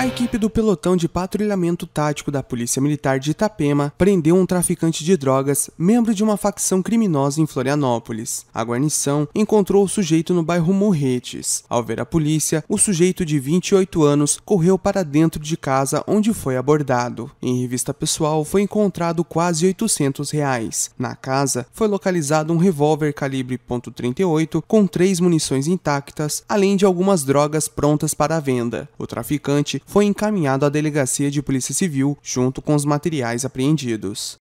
A equipe do pelotão de patrulhamento tático da Polícia Militar de Itapema prendeu um traficante de drogas, membro de uma facção criminosa em Florianópolis. A guarnição encontrou o sujeito no bairro Morretes. Ao ver a polícia, o sujeito de 28 anos correu para dentro de casa onde foi abordado. Em revista pessoal foi encontrado quase 800 reais. Na casa foi localizado um revólver calibre .38 com três munições intactas, além de algumas drogas prontas para venda. O traficante foi encaminhado à delegacia de polícia civil junto com os materiais apreendidos.